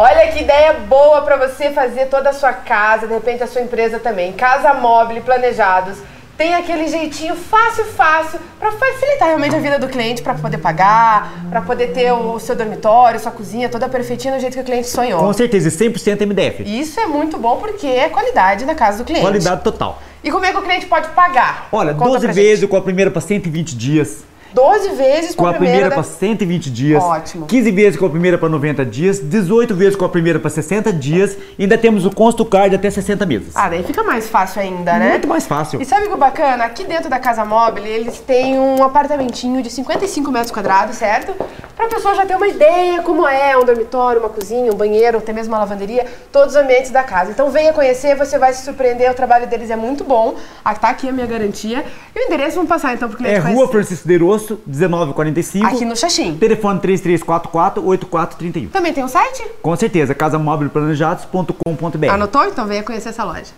Olha que ideia boa para você fazer toda a sua casa, de repente a sua empresa também. Casa móvel, planejados. Tem aquele jeitinho fácil, fácil, para facilitar realmente a vida do cliente, para poder pagar, para poder ter o seu dormitório, sua cozinha toda perfeitinha do jeito que o cliente sonhou. Com certeza, 100% MDF. Isso é muito bom porque é qualidade na casa do cliente. Qualidade total. E como é que o cliente pode pagar? Olha, Conta 12 pra vezes com a primeira para 120 dias. 12 vezes Com a primeira da- para 120 dias. Ótimo. 15 vezes com a primeira para 90 dias. 18 vezes com a primeira para 60 dias. E ainda temos o Consto Card até 60 meses. Ah, daí fica mais fácil ainda, né? Muito mais fácil. E sabe o que é bacana? Aqui dentro da Casa Móvel, eles têm um apartamentinho de 55 metros quadrados, certo? Pra pessoa já ter uma ideia como é um dormitório, uma cozinha, um banheiro, até mesmo uma lavanderia, todos os ambientes da casa. Então venha conhecer, você vai se surpreender, o trabalho deles é muito bom. Ah, Tá aqui a minha garantia. E o endereço, vamos passar então pro cliente É Rua. Francisco Derosso, 1945. Aqui no Xaxim. Telefone 3344-8431. Também tem um site? Com certeza, casamóvelplanejados.com.br. Anotou? Então venha conhecer essa loja.